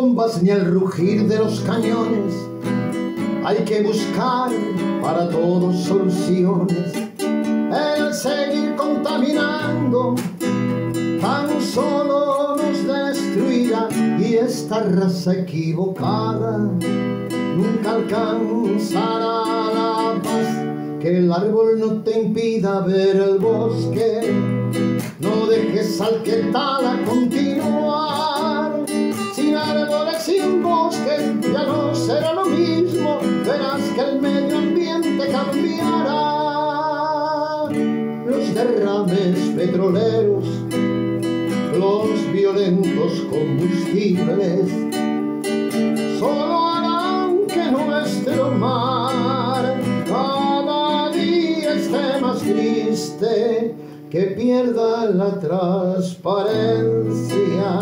bombas ni el rugir de los cañones. Hay que buscar para todos soluciones. El seguir contaminando tan solo nos destruirá y esta raza equivocada nunca alcanzará la paz. Que el árbol no te impida ver el bosque, no dejes al que tala continuar. Derrames petroleros, los violentos combustibles, solo harán que nuestro mar cada día esté más triste, que pierda la transparencia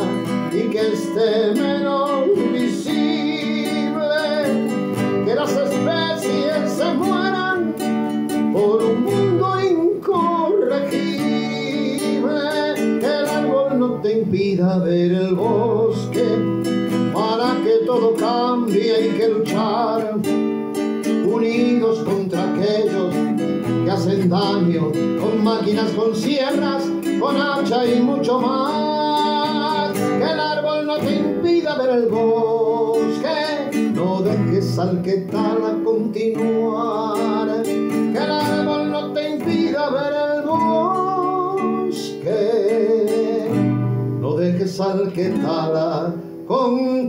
y que esté menos visible, que las especies se mueran impida ver el bosque, para que todo cambie hay que luchar, unidos contra aquellos que hacen daño, con máquinas, con sierras, con hacha y mucho más, que el árbol no te impida ver el bosque, no dejes al que tala continuar, es al que tala continuar.